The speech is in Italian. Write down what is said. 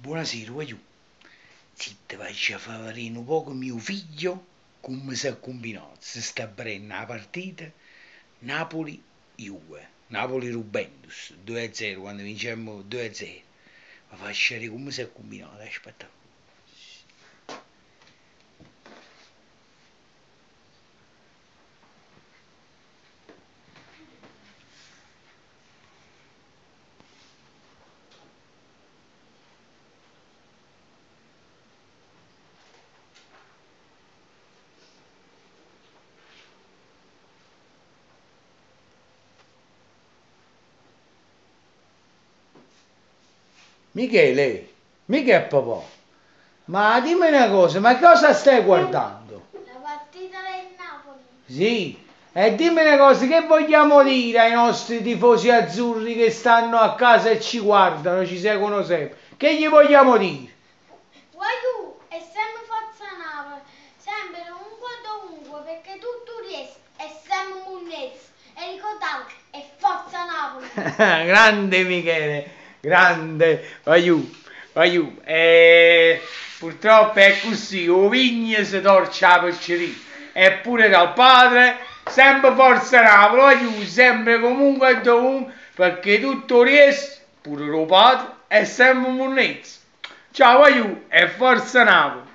Buonasera, voglio. Zitta, vai a fare un poco mio figlio come si è combinato. Si sta prendendo la partita Napoli-Juve, Napoli-Rubentus 2-0 quando vinciamo 2-0. Ma fa scendere come si è combinato, aspetta. Michele, mica è papà. Ma dimmi una cosa, ma cosa stai guardando? La partita del Napoli. Sì, e dimmi una cosa, che vogliamo dire ai nostri tifosi azzurri che stanno a casa e ci guardano, ci seguono sempre? Che gli vogliamo dire? Guaiù è sempre forza Napoli, sempre ovunque dovunque, perché tutto riesce, è sempre Munnezzo. E ricordate, è forza Napoli. grande Michele, grande, aiù, aiù. E purtroppo è così, o vigna si torce la peccerina, eppure dal padre, sempre forza Napoli, aiù, sempre comunque e dovunque, perché tutto riesce, pure lo padre, è sempre Munnezzo. Ciao aiù, e forza Napoli.